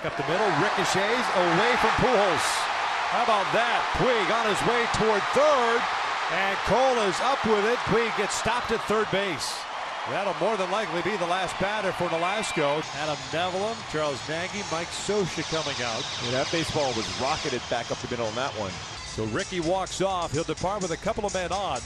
Back up the middle, ricochets away from Pujols. How about that? Puig on his way toward third, and Kole is up with it. Puig gets stopped at third base. That'll more than likely be the last batter for Nolasco. Adam Nevelum, Charles Nagy, Mike Scioscia coming out. Yeah, that baseball was rocketed back up the middle on that one. So Ricky walks off. He'll depart with a couple of men on.